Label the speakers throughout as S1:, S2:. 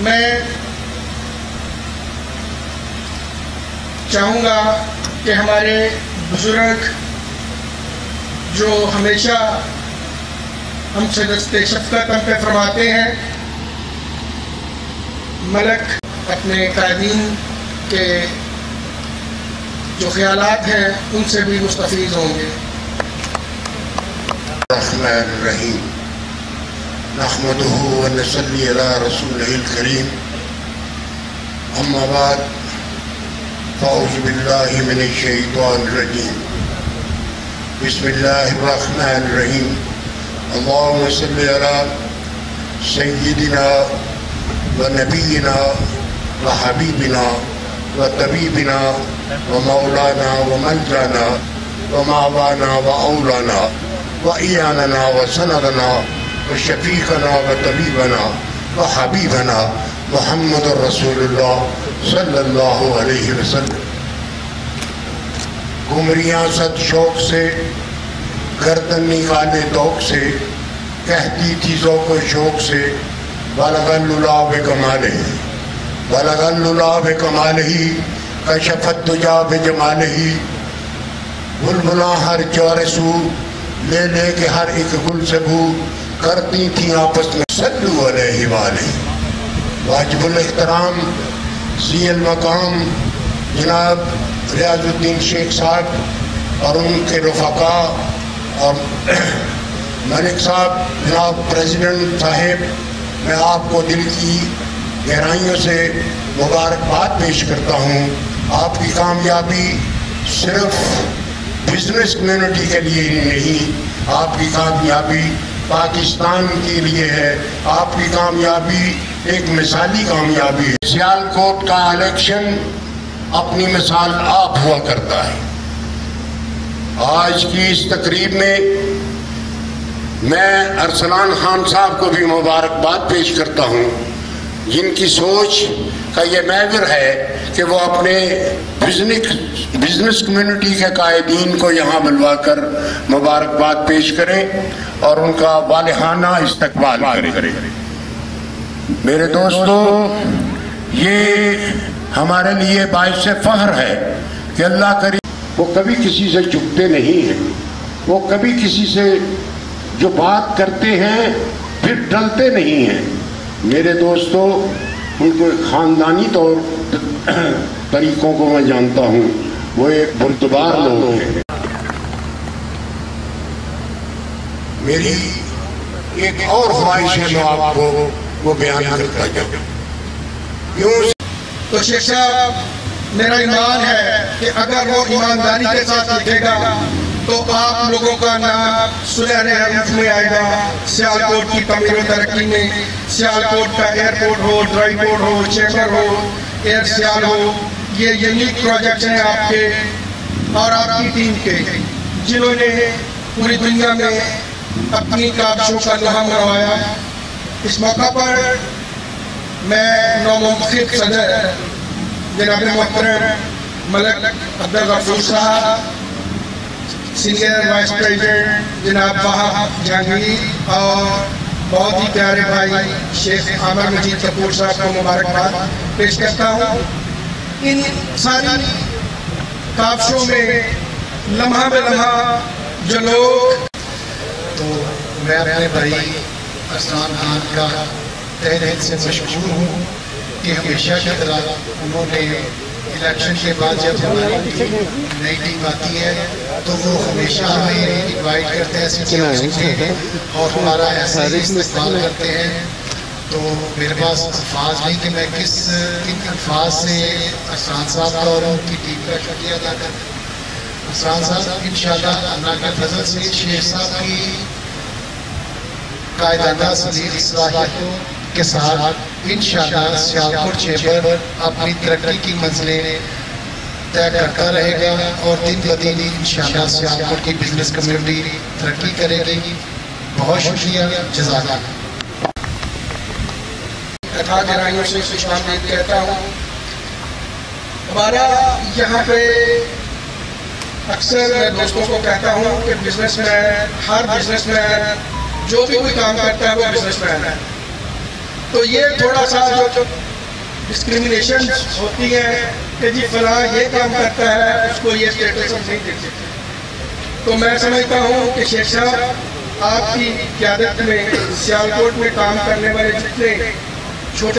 S1: میں چاہوں گا کہ ہمارے بزرگ جو ہمیشہ ہم سے دست شفقت ہم پہ فرماتے ہیں، ملک اپنے قائدین کے جو خیالات ہیں، ان سے بھی مستفیض ہوں گے۔
S2: الرحیم۔ نحمده ونصلي على رسوله الكريم. أما بعد فأعوذ بالله من الشيطان الرجيم. بسم الله الرحمن الرحيم. اللهم صل على سيدنا ونبينا وحبيبنا وطبيبنا ومولانا وملجانا ومعوانا وأولانا وإياننا وسندنا وشفيقنا وطبيبنا وحبيبنا محمد رسول اللہ صلی اللہ علیہ وسلم۔ گمریاں ست شوق سے، گردن نکالے توق سے، کہتی تھی ذوق و شوق سے بلغ اللعب کمالہ بلغ اللعب کمالہ کشفت دجا بجمالہ بلبلا ہر چورسو لے لے کے ہر ایک گل سے بھو۔ کرتی تھی آپس میں۔ صلو علیہ وآلہ۔ واجب الاحترام زی المقام، جناب ریاض الدین شیخ صاحب اور ان کے رفقا اور ملک صاحب، جناب پریزیڈنٹ صاحب، میں آپ کو دل کی گہرائیوں سے مبارکباد پیش کرتا ہوں۔ آپ کی کامیابی صرف بزنس کمیونٹی کے لیے ہی نہیں، آپ کی کامیابی پاکستان کے لیے ہے۔ آپ کی کامیابی ایک مثالی کامیابی ہے۔ سیال کوٹ کا الیکشن اپنی مثال آپ ہوا کرتا ہے۔ آج کی اس تقریب میں میں ارسلان خان صاحب کو بھی مبارکباد پیش کرتا ہوں۔ جن کی سوچ کا یہ محور ہے کہ وہ اپنے بزنس کمیونٹی کے قائدین کو یہاں بلوا کر مبارکباد پیش کریں اور ان کا والہانہ استقبال کریں۔ میرے دوستو، یہ ہمارے لیے باعث فخر ہے کہ اللہ کریم وہ کبھی کسی سے چکتے نہیں ہیں۔ وہ کبھی کسی سے جو بات کرتے ہیں پھر ڈلتے نہیں ہیں۔ میرے دوستو ان کو ایک خاندانی طور طریقوں کو میں جانتا ہوں، وہ ایک برتبار لوگ ہیں۔ میری ایک اور خواہش ہے، میں آپ کو وہ بیان کرتا جاؤں کیوں
S1: تو شیخ صاحب، میرا ایمان ہے کہ اگر وہ ایمانداری کے ساتھ لکھے گا تو آپ لوگوں کا نام سنہرے حروف میں آئے گا۔ سیالکوٹ کی تعمیر و ترقی میں۔ سیالکوٹ کا ایئرپورٹ ہو ڈرائی پورٹ ہو، چیمبر ہو، ایئر سیال ہو، یہ یونیک پروجیکٹس ہیں آپ کے اور آپ کی ٹیم کے۔ جنہوں نے پوری دنیا میں اپنی کابشوں کا نام منوایا اس موقع پر میں نومنتخب صدر جناب محترم ملک عبدالغفور صاحب سینئر وائس پریزیڈنٹ جناب وہاب جہانگیر اور بہت ہی پیارے بھائی شیخ عامر مجید کپور صاحب کو مبارکباد پیش کرتا ہوں۔ ان ساری کابشوں میں لمحہ بے لمحہ جو لوگ
S3: تو میں اپنے بھائی اسلام خان کا تہ دل سے مشکور ہوں کہ ہمیشہ کی طرح انہوں نے الیکشن کے بعد جب ہماری نئی ٹیم آتی ہے تو وہ ہمیشہ ہمیں انوائٹ کرتے ہیں سیٹی میں اور ہمارا ایسا ہی استقبال کرتے ہیں۔ تو میرے پاس الفاظ نہیں کہ میں کس کن الفاظ سے اسران صاحب کا اور ان کی ٹیم کا شکریہ ادا کرتا ہوں۔ اسران صاحب انشاءاللہ اللہ کے فضل سے شیخ صاحب کی قائدانہ صلاحیتوں کے ساتھ انشاءاللہ سیالکوٹ چیمبر اپنی ترقی کی منزلیں طے کرتا رہے گا اور دن بدین انشاءاللہ سیالکوٹ کی بزنس کمیونٹی ترقی کرے گی۔ بہت شکریہ۔ جزاک
S1: کتھا گرائیوں سے خوش آمدید کہتا ہوں۔ ہمارا یہاں پہ اکثر میں دوستوں کو کہتا ہوں کہ بزنس مین ہر بزنس مین جو بھی کوئی کام کرتا ہے، وہ بزنس مین ہے۔ تو یہ تھوڑا سا جو ڈسکریمنیشن ہوتی ہے کہ جی فلاں یہ کام کرتا ہے، اس کو یہ سٹیٹس ہم نہیں دے سکتے تو میں سمجھتا ہوں کہ شیخ صاحب، آپ کی قیادت میں، سیالکوٹ میں کام کرنے والے جتنے چھوٹے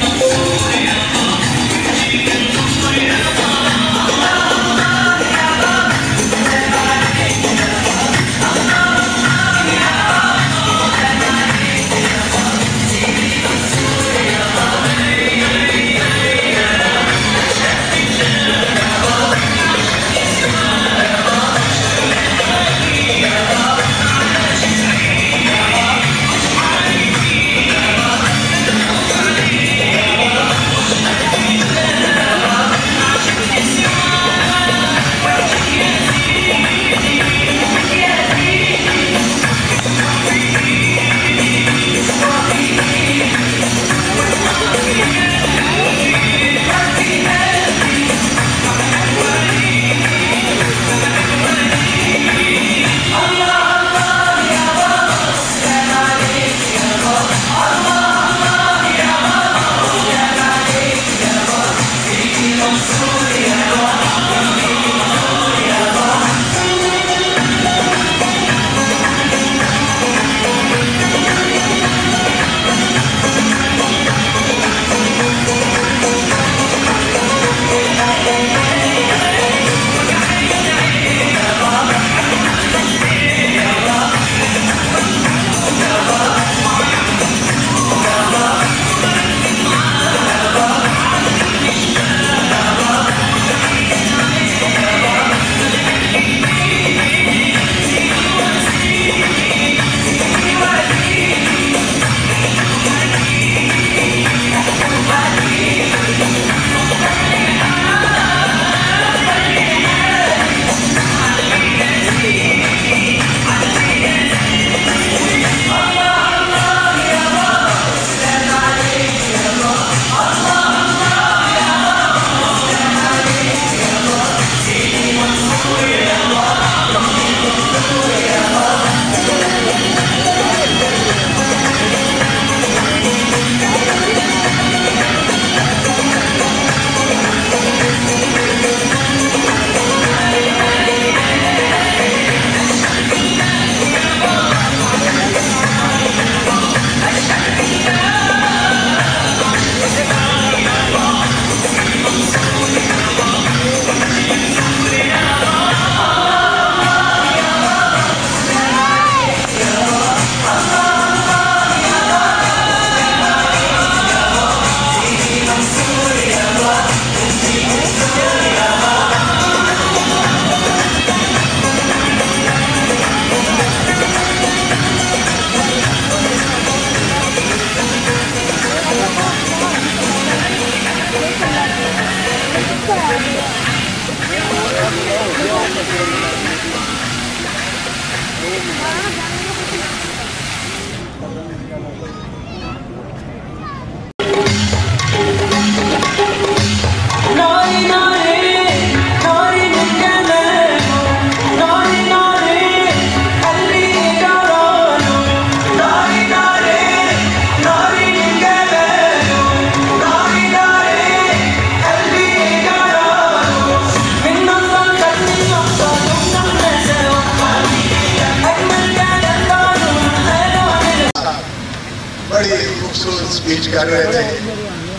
S3: کر رہے تھے۔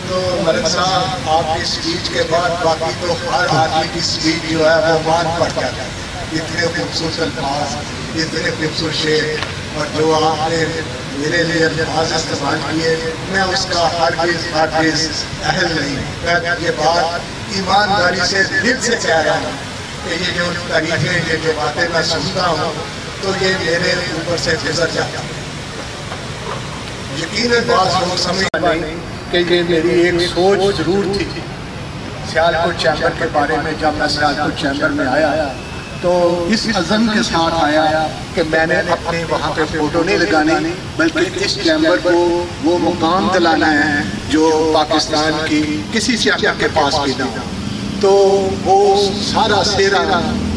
S3: تو ملک صاحب، آپ کی سپیچ کے بعد باقی تو ہر آدمی کی سپیچ جو ہے وہ مان پڑ جاتا ہے۔ اتنے خوبصورت الفاظ، اتنے خوبصورت شعر۔ اور جو آپ نے میرے لیے الفاظ استعمال کیے، میں اس کا ہرگز ہرگز اہل نہیں میں یہ بات ایمانداری سے دل سے کہہ رہا ہوں کہ یہ جو تعریفیں یہ جو باتیں میں سنتا ہوں، تو یہ میرے اوپر سے گزر جاتا ہے یقیناً بعض لوگ سمجھ نہیں، کہ یہ میری ایک سوچ ضرور تھی سیالکوٹ چیمبر کے بارے میں جب میں سیالکوٹ چیمبر میں آیا، تو اس عزم کے ساتھ آیا کہ میں نے اپنے وہاں پہ فوٹو نہیں لگانی بلکہ اس چیمبر کو وہ مقام دلانا ہے جو پاکستان کی کسی چیمبر کے پاس بھی نہ تو وہ سارا سیرا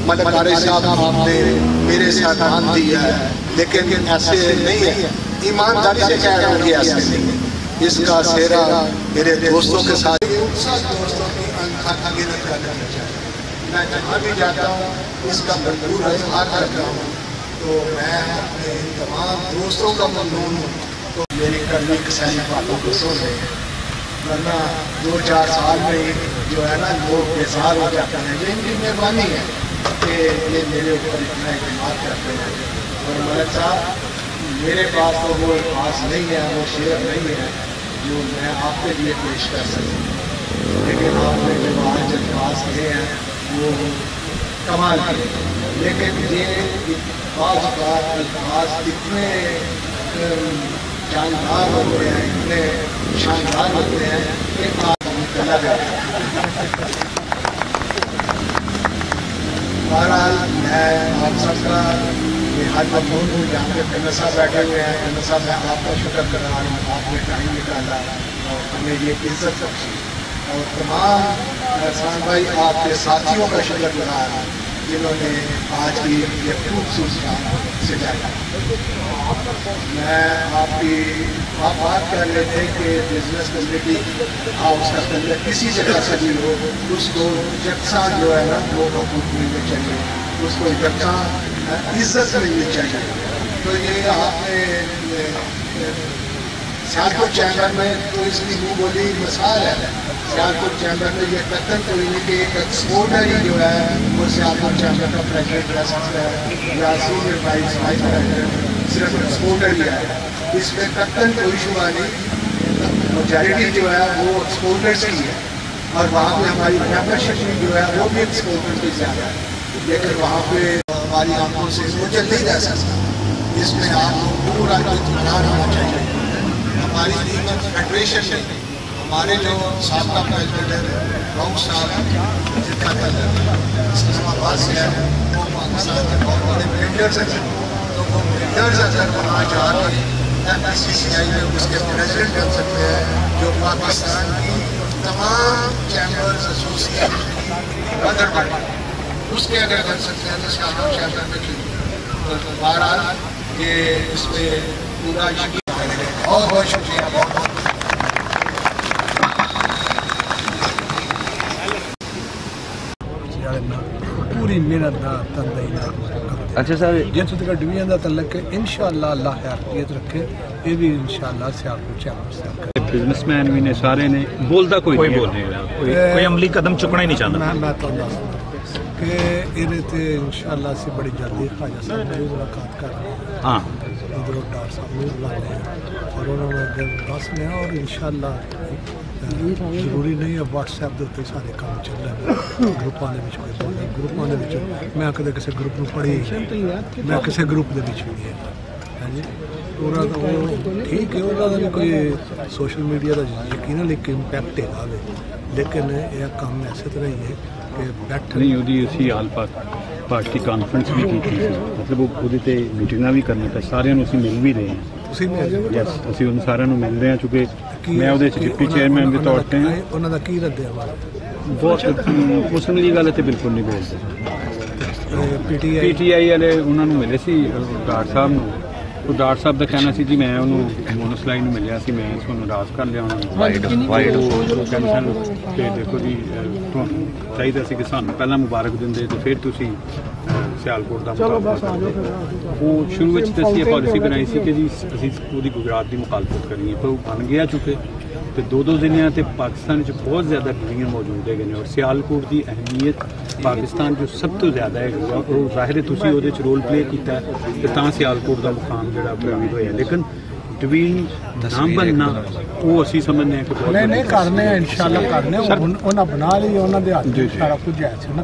S3: ملک عارف صاحب آپ نے میرے ساتھ آن دیا ہے، لیکن ایسے نہیں ہے۔ ایمانداری سے کہہ رہا ہوں کہ ایسے نہیں ہے۔ اس کا سیرا میرے دوستوں کے ساتھ۔ دوستوں کی انگنت کرنا چاہیے میں جہاں بھی جاتا ہوں، اس کا بھرپور اظہار کرتا ہوں۔ تو میں اپنے تمام دوستوں کا ممنون ہوں۔ تو میری کرنی کسانی باتوں کو سن رہے ہیں۔ ورنہ دو چار سال میں جو ہے نا، لوگ بیزار ہو جاتے ہیں۔ یہ ان کی مہربانی ہے۔ کہ یہ میرے اوپر اتنا اعتماد کرتے ہیں۔ اور ملک صاحب میرے پاس تو وہ خاص نہیں ہے، وہ شعر نہیں ہے جو میں آپ کے لیے پیش کر سکوں۔ لیکن آپ نے جو آج الفاظ کہے ہیں، وہ کمال کے لیکن یہ بعض اوقات الفاظ اتنے جاندار ہوتے ہیں، اتنے شاندار ہوتے ہیں کہ آپ چلا جاتا میں آپ سب کا نہایت ممنون ہوں۔ جہاں پہ کنر صاحب بیٹھے ہوئے ہیں۔ کنر صاحب، میں آپ کا شکر کر رہا ہوں۔ آپ نے ٹائم نکالا اور ہمیں یہ عزت بخشی اور تمام احسان بھائی، آپ کے ساتھیوں کا شکر کر رہا ہے جنہوں نے آج کی یہ خوبصورت کام سجایا میں آپ کی آپ بات کر رہے تھے کہ بزنس کمیونٹی ہاؤس کا اندر کسی جگہ سے بھی ہو، اس کو یکساں جو ہے نا، وہ حقوق ملنے چاہیے اس کو یکساں عزت ملنی چاہیے تو یہ آپ نے سیالکوٹ چیمبر میں تو اس کی منہ بولی مثال ہے۔ سیالکوٹ چیمبر میں یہ قطن کوئی نہیں کہ ایک ایکسپورٹر ہی جو ہے، وہ سیالکوٹ چیمبر کا پریزیڈنٹ رہ سکتا ہے۔ یا سینئر وائس وائس پریزیڈنٹ صرف ایکسپورٹر ہی ہے۔ اس میں قطن کوئی شبہ نہیں۔ میجارٹی جو ہے، وہ ایکسپورٹرس کی ہے۔ اور وہاں پہ ہماری ممبرشپ بھی جو ہے، وہ بھی ایکسپورٹر کی زیادہ ہے۔ لیکن وہاں پہ ہماری آنکھوں سے اوجل نہیں رہ سکتا۔ اس میں آپ کو پورا اطمینان ہونا چاہیے۔ ہماری قیمت فیڈریشن میں ہمارے جو سابقہ پریزیڈنٹ ہے راؤ صاحب جن کا اسلام آباد سے ہے وہ پاکستان کے بہت بڑے بلڈرز ہیں۔ تو وہ بلڈرز اگر وہاں جا کے ایم ایف سی سی آئی میں اس کے پریزیڈنٹ بن سکتے ہیں، جو پاکستان کی تمام چیمبرز ایسوسیشن کی مدر بڑی اس میں اگر کر سکتے ہیں تو اس کا نام شیئر کرنے چاہیے تو بہرحال یہ اس میں پورا شکریہ بہت بہت شکریہ۔ بہت بہت
S4: پوری محنت دا
S5: تندہی دا۔
S4: اچھا صاحب جے تو تک ڈویاں دا تعلق ہے۔ انشاءاللہ اللہ حیاتیت رکھے۔ یہ بھی انشاءاللہ
S5: سے آپ کو چاہتا ہے بزنس مین
S6: بھی
S5: نے
S6: سارے نے بولتا کوئی نہیں کوئی عملی قدم چکنا ہی نہیں
S4: چاہتا۔ میں میں تو ਕਿ ਇਹਦੇ ਤੇ ਇਨਸ਼ਾਅੱਲਾ ਅਸੀਂ ਬੜੀ ਜਲਦੀ ਖਾਜਾ ਸਾਹਿਬ ਨਾਲ ਵੀ ਮੁਲਾਕਾਤ ਕਰ ਰਹੇ ਹਾਂ।
S5: ਹਾਂ
S4: ਇਧਰੋਂ ਡਾਕਟਰ ਸਾਹਿਬ ਨੂੰ ਬੁਲਾ ਰਹੇ ਹਾਂ ਔਰ ਉਹਨਾਂ ਨੂੰ ਅੱਗੇ ਦੱਸਦੇ ਹਾਂ ਔਰ ਇਨਸ਼ਾਅੱਲਾ ਜ਼ਰੂਰੀ ਨਹੀਂ ਹੈ WhatsApp ਦੇ ਉੱਤੇ ਸਾਰੇ ਕੰਮ ਚੱਲਣ। ਗਰੁੱਪਾਂ ਦੇ ਵਿੱਚ ਕੋਈ ਗਰੁੱਪਾਂ ਦੇ ਵਿੱਚ ਮੈਂ ਕਦੇ ਕਿਸੇ ਗਰੁੱਪ ਨੂੰ ਪੜ੍ਹੀ ਮੈਂ ਕਿਸੇ ਗਰੁੱਪ ਦੇ ਵਿੱਚ ਨਹੀਂ ਹੈ ਹਾਂਜੀ? ਉਹਨਾਂ ਉਹ ਠੀਕ ਹੈ ਉਹਨਾਂ ਦਾ ਵੀ ਕੋਈ ਸੋਸ਼ਲ ਮੀਡੀਆ ਦਾ ਯਕੀਨਨ ਇੱਕ ਇੰਪੈਕਟ ਹੈਗਾ ਵੇ ਲੇਕਿਨ ਇਹ ਕੰਮ ਐਸੇ ਤਰ੍ਹਾਂ ਹੀ ਹੈ ਕਿ ਬੈਠ
S5: ਨਹੀਂ ਉਹਦੀ ਅਸੀਂ ਪਾਕ ਪਾਰਟੀ ਕਾਨਫਰੰਸ ਵੀ ਕੀਤੀ ਸੀ। ਮਤਲਬ ਉਹ- ਉਹਦੇ ਤੇ ਮੀਟਿੰਗਾਂ ਵੀ ਕਰਨੀਆਂ ਪਈ ਸਾਰਿਆਂ ਨੂੰ ਅਸੀਂ ਮਿਲ ਵੀ ਰਹੇ ਹਾਂ।
S4: ਤੁਸੀਂ ਵੀ
S5: ਯੈਸ ਅਸੀਂ ਉਹਨਾਂ ਸਾਰਿਆਂ ਨੂੰ ਮਿਲ ਰਹੇ ਹਾਂ ਚੁੱਕੇ ਮੈਂ ਉਹਦੇ ਚ ਡਿਪਟੀ ਚੇਅਰਮੈਨ ਦੇ ਤੌਰ ਤੇ।
S4: ਉਹਨਾਂ ਦਾ ਕੀ ਰੱਦ ਹੈ ਹਮਾਰਾ
S5: ਬਹੁਤ ਮੁਸਲਿਮ ਦੀ ਗੱਲ ਤੇ ਬਿਲਕੁਲ ਨਹੀਂ ਬੋਲਦੇ।
S4: ਪੀਟੀਆਈ
S5: ਪੀਟੀਆਈ ਵਾਲੇ ਉਹਨਾਂ ਨੂੰ ਮਿਲੇ ਸੀ ਡਾਕਟਰ ਸਾਹਿਬ ਨੂੰ। ਉਹ ਡਾਕਟਰ ਸਾਹਿਬ ਦਾ ਕਹਿਣਾ ਸੀ ਜੀ ਮੈਂ ਉਹਨੂੰ ਮੋਨੋਸਲਾਈ ਨੂੰ ਮਿਲਿਆ ਸੀ ਮੈਂ ਤੁਹਾਨੂੰ ਨਾਰਾਜ਼ ਕਰ ਲਿਆ ਉਹਨਾਂ ਨੂੰ। ਵਾਈਡ ਵਾਈਡ ਉਹ ਕਹਿੰਦੇ ਸਨ ਕਿ ਦੇਖੋ ਜੀ ਅਹ, ਤੁਹਾਨੂੰ ਚਾਹੀਦਾ ਸੀ ਕਿ ਸਾਨੂੰ ਪਹਿਲਾਂ ਮੁਬਾਰਕ ਦਿੰਦੇ ਤੇ ਫਿਰ ਤੁਸੀਂ ਅਹ, ਸਿਆਲਕੋਟ ਦਾ ਮੁਕਾਬਲਾ ਕਰਦੇ ਉਹ ਸ਼ੁਰੂ ਵਿੱਚ ਤਾਂ ਅਸੀਂ ਇਹ ਪਾਲਿਸੀ ਬਣਾਈ ਸੀ ਕਿ ਜੀ ਅਸੀਂ ਪੂਰੀ ਗੁਜਰਾਤ ਦੀ ਮੁਖਾਲਫਤ ਕਰਨੀ ਹੈ ਪਰ ਉਹ ਬਣ ਗਿਆ ਚੁੱਕੇ। ਤੇ ਦੋ ਦੋ ਜ਼ਿਲ੍ਹਿਆਂ ਤੇ ਪਾਕਿਸਤਾਨ ਵਿੱਚ ਬਹੁਤ ਜ਼ਿਆਦਾ ਟੀਮ ਮੌਜੂਦ ਹੈਗੇ ਨੇ ਔਰ ਸਿਆਲਕੋਟ ਦੀ ਅਹਿਮੀਅਤ ਪਾਕਿਸਤਾਨ ਜੋ ਸਭ ਤੋਂ ਜ਼ਿਆਦਾ ਹੈ ਉਹ ਜ਼ਾਹਿਰ ਤੁਸੀਂ ਉਹਦੇ ਚ ਰੋਲ ਪਲੇ ਕੀਤਾ ਤੇ ਤਾਂ ਸਿਆਲਕੋਟ ਦਾ ਮੁਕਾਮ ਜਿਹੜਾ ਪ੍ਰਾਪਤ ਹੋਇਆ। ਲੇਕਿਨ ਡਵੀਨ ਨਾਮ ਬੰਨਾ ਉਹ ਅਸੀਂ ਸਮਝਨੇ ਆ ਕਿ ਬਹੁਤ
S4: ਨਹੀਂ ਨਹੀਂ ਕਰਨੇ ਆ ਇਨਸ਼ਾਅੱਲਾ ਕਰਨੇ ਉਹਨਾਂ ਬਣਾ ਲਈ ਉਹਨਾਂ ਦੇ ਹੱਥ ਸਾਰਾ ਕੁਝ ਹੈ ਸੀ ਨਾ